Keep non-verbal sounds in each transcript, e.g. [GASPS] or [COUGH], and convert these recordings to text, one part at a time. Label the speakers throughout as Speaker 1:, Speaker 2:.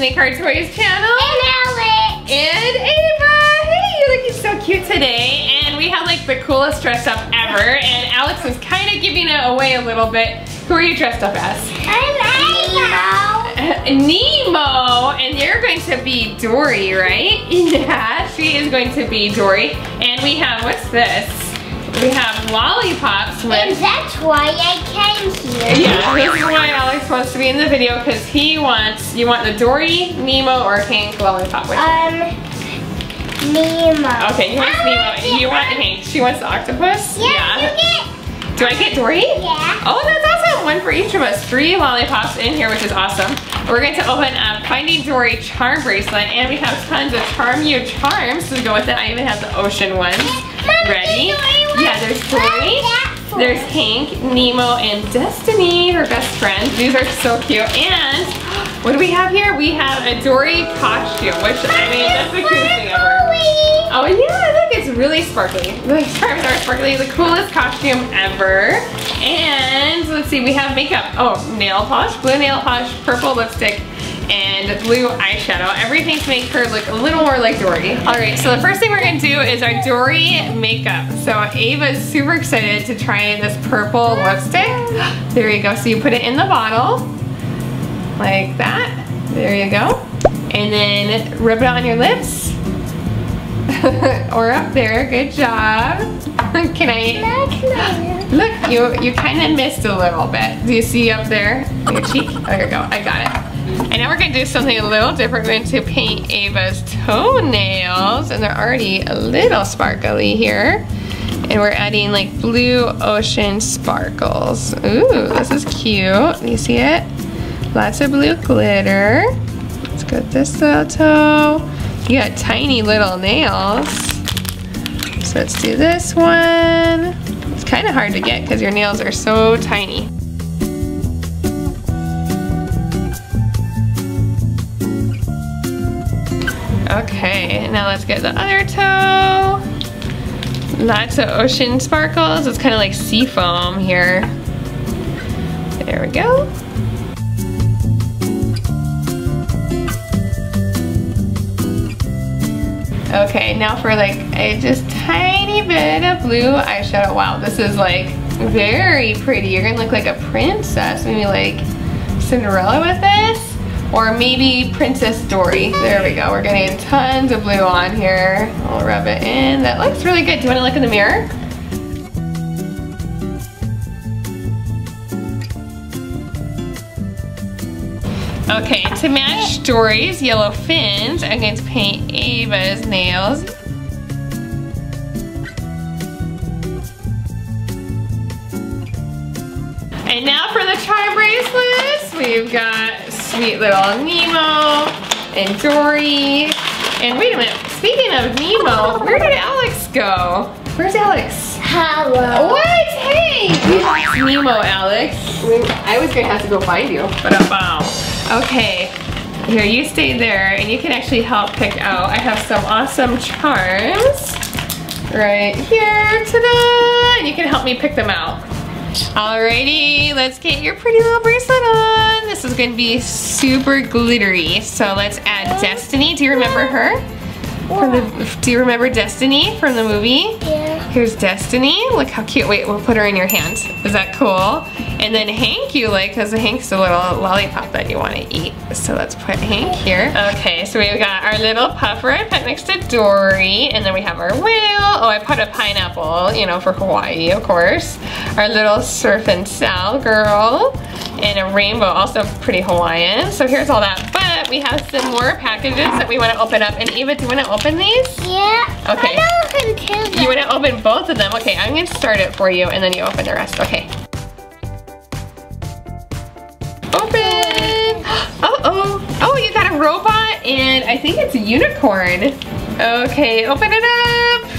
Speaker 1: Disney Car Toys channel.
Speaker 2: And Alex.
Speaker 1: And Ava. Hey, you're looking so cute today. And we have like the coolest dress up ever. And Alex is kind of giving it away a little bit. Who are you dressed up as?
Speaker 2: I'm Nemo. [LAUGHS]
Speaker 1: Nemo, and you're going to be Dory, right? [LAUGHS] Yeah, she is going to be Dory. And we have, what's this? We have lollipops with...
Speaker 2: And that's why I came here.
Speaker 1: Yeah, this is why Alex wants to be in the video, because he wants, you want the Dory, Nemo, or Hank lollipop? Which
Speaker 2: Um, Nemo.
Speaker 1: Okay, you want
Speaker 2: I
Speaker 1: Nemo, you want Hank, she wants the octopus?
Speaker 2: Yeah, get.
Speaker 1: Do I get Dory?
Speaker 2: Yeah.
Speaker 1: Oh, that's awesome. One for each of us. Three lollipops in here, which is awesome. We're going to open a Finding Dory charm bracelet, and we have tons of Charm U charms to go with it. I even have the ocean ones ready. Yeah, there's Dory. There's Hank, Nemo, and Destiny, her best friend. These are so cute. And what do we have here? We have a Dory costume, which I mean, that's the cutest thing ever. Oh yeah, look, it's really sparkly. The are sparkly, the coolest costume ever. And let's see, we have makeup. Oh, nail polish, blue nail polish, purple lipstick, and blue eyeshadow. Everything to make her look a little more like Dory. All right, so the first thing we're gonna do is our Dory makeup. So Ava's super excited to try this purple lipstick. There you go, so you put it in the bottle, like that. There you go. And then rub it on your lips. [LAUGHS] or up there, good job. [LAUGHS] Can I, look, you, you kind of missed a little bit. Do you see up there, your cheek? Oh, here we go, I got it. And now we're gonna do something a little different. We're going to paint Ava's toenails, and they're already a little sparkly here. And we're adding like blue ocean sparkles. Ooh, this is cute. You see it? Lots of blue glitter. Let's get this little toe. You got tiny little nails. So let's do this one. It's kind of hard to get because your nails are so tiny. Now let's get the other toe. Lots of ocean sparkles. It's kind of like sea foam here. There we go. Okay, now for like a just tiny bit of blue eyeshadow. Wow, this is like very pretty. You're gonna look like a princess, maybe like Cinderella with this, or maybe Princess Dory. There we go. We're getting tons of blue on here. I'll rub it in. That looks really good. Do you wanna look in the mirror? Okay, to match Dory's yellow fins, I'm going to paint Ava's nails. And now for the charm bracelets, we've got sweet little Nemo and Dory. And wait a minute, speaking of Nemo, where did Alex go? Where's Alex?
Speaker 2: Hello.
Speaker 1: What? Hey! You lost Nemo, Alex. I was gonna have to go find you, but uh, wow. Okay, here you stay there and you can actually help pick out. I have some awesome charms right here, ta-da! And you can help me pick them out. Alrighty, let's get your pretty little bracelet on. This is gonna be super glittery. So let's add Destiny. Do you remember her? The, do you remember Destiny from the movie?
Speaker 2: Yeah.
Speaker 1: Here's Destiny. Look how cute. Wait, we'll put her in your hand. Is that cool? And then Hank you like, because Hank's a little lollipop that you want to eat. So let's put Hank here. Okay, so we've got our little puffer I put next to Dory. And then we have our whale. Oh, I put a pineapple, you know, for Hawaii, of course. Our little surf and sal girl. And a rainbow, also pretty Hawaiian. So here's all that. But we have some more packages that we want to open up. And Ava, do you want to open these?
Speaker 2: Yeah.
Speaker 1: Okay.
Speaker 2: I know can too.
Speaker 1: You want to open both of them? Okay, I'm going to start it for you and then you open the rest. Okay. Open! [GASPS] Uh-oh. Oh, you got a robot and I think it's a unicorn. Okay, open it up.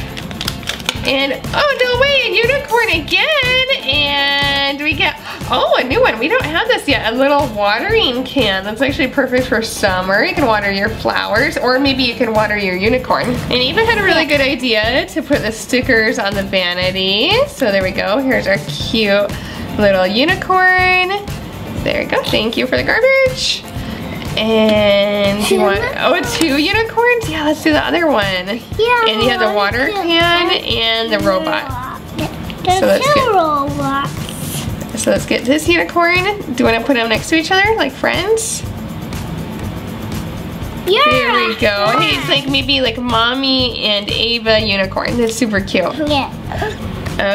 Speaker 1: And, oh no way, a unicorn again. And we get, oh, a new one. We don't have this yet. A little watering can. That's actually perfect for summer. You can water your flowers or maybe you can water your unicorn. And Ava had a really good idea to put the stickers on the vanity. So there we go. Here's our cute little unicorn. There we go. Thank you for the garbage. And you want, oh, two unicorns? Yeah, let's do the other one.
Speaker 2: Yeah.
Speaker 1: And you have the water can and the robot. So
Speaker 2: two robots.
Speaker 1: So let's get this unicorn. Do you want to put them next to each other, like friends?
Speaker 2: Yeah.
Speaker 1: There we go. Hey, it's like maybe like mommy and Ava unicorn. That's super cute.
Speaker 2: Yeah.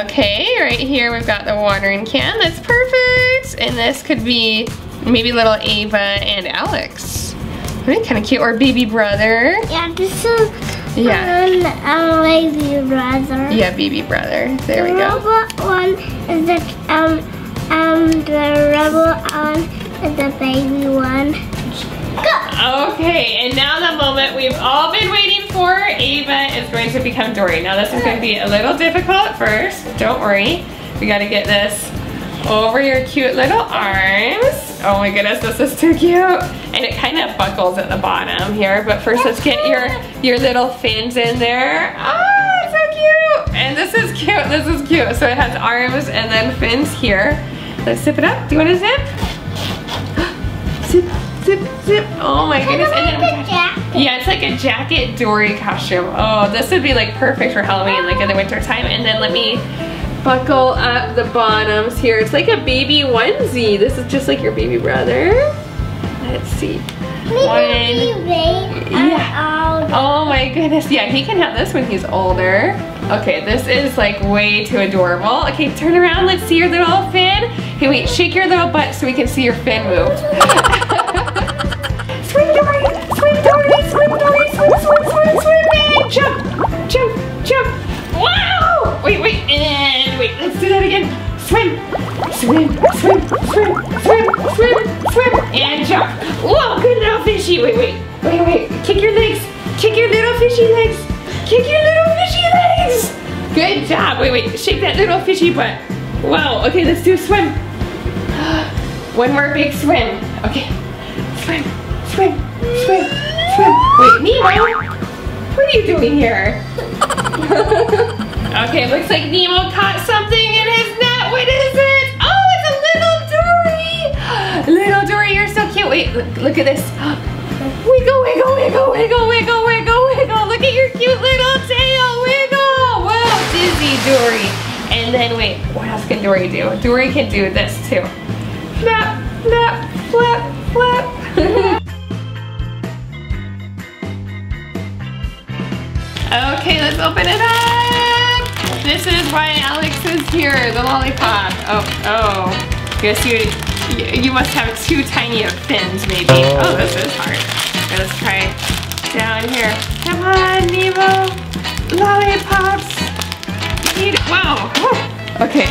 Speaker 1: Okay, right here we've got the watering can. That's perfect. And this could be maybe little Ava and Alex. That'd be kind of cute. Or baby brother.
Speaker 2: Yeah, this is
Speaker 1: Yeah.
Speaker 2: um, um lazy brother.
Speaker 1: Yeah, baby brother. There we
Speaker 2: the
Speaker 1: go.
Speaker 2: robot one is the um um the one is the baby one. Go.
Speaker 1: Okay, and now the moment we've all been waiting for, Ava is going to become Dory. Now this is going to be a little difficult at first. Don't worry. We got to get this over your cute little arms. Oh my goodness, this is too cute. And it kind of buckles at the bottom here. But first let's get your, your little fins in there. Ah, so cute. And this is cute, this is cute. So it has arms and then fins here. Let's zip it up. Do you want to zip? [GASPS] zip, zip, zip. Oh my goodness. And then we got-
Speaker 2: jacket.
Speaker 1: yeah, it's like a jacket Dory costume. Oh, this would be like perfect for Halloween, like in the winter time. And then let me buckle up the bottoms here. It's like a baby onesie. This is just like your baby brother. Let's see. One. Yeah. Oh my goodness. Yeah, he can have this when he's older. Okay, this is like way too adorable. Okay, turn around. Let's see your little fin. Hey, wait, shake your little butt so we can see your fin move. Good job. Wait, wait. Shake that little fishy butt. Wow. Okay, let's do a swim. [GASPS] One more big swim. Okay. Swim, swim, swim, swim. Wait, Nemo. What are you doing here? [LAUGHS] okay, looks like Nemo caught something in his net. What is it? Oh, it's a little Dory. [GASPS] Little Dory, you're so cute. Wait, look, look at this. [GASPS] Wiggle, wiggle, wiggle, wiggle, wiggle, wiggle, wiggle. Look at your cute little tail. Wiggle. Wow, dizzy Dory. And then wait, what else can Dory do? Dory can do this too. Flap, flap, flap, flap. [LAUGHS] Okay, let's open it up. This is why Alex is here, the lollipop. Oh, oh. Guess you, you, you must have too tiny of fins, maybe. Oh. oh, this is hard. Let's try down here. Come on, Nemo. Lollipops. It. Wow. Okay,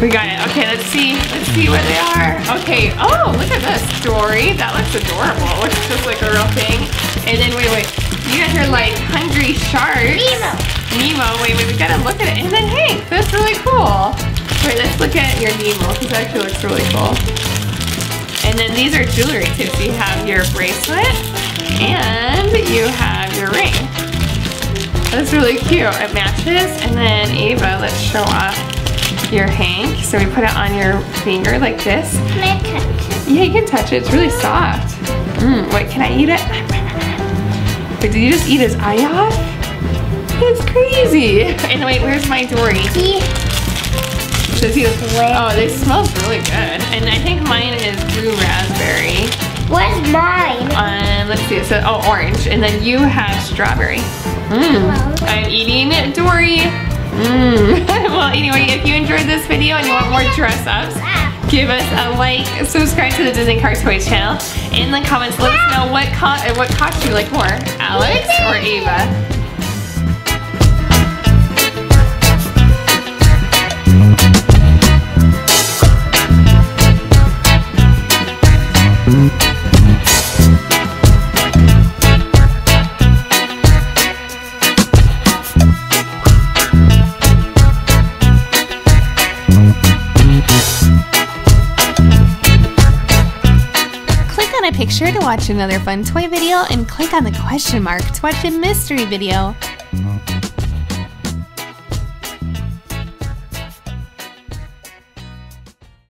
Speaker 1: we got it. Okay, let's see. Let's see what they are. Okay. Oh, look at this story. That looks adorable. It Looks just like a real thing. And then wait, wait. You guys are like hungry sharks.
Speaker 2: Nemo.
Speaker 1: Nemo. Wait, wait. We gotta look at it. And then Hank. That's really cool. Wait, let's look at your Nemo because that actually looks really cool. And then these are jewelry too. So you have your bracelet and you have your ring. That's really cute. It matches. And then Ava, let's show off your Hank. So we put it on your finger like this.
Speaker 2: Can I touch it?
Speaker 1: Yeah, you can touch it. It's really soft. Mmm, wait, can I eat it? Wait, did you just eat his eye off? That's crazy. [LAUGHS] And wait, where's my Dory? Does he, oh, this smells really good. And I think mine is blue raspberry. Let's see, it says, oh, orange. And then you have strawberry. Mmm, I'm eating Dory. Mmm. [LAUGHS] well, anyway, if you enjoyed this video and you want more dress ups, give us a like, subscribe to the Disney Car Toys channel. In the comments, let us know what co what costume you like more, Alex or Ava.
Speaker 3: Click sure to watch another fun toy video and click on the question mark to watch a mystery video.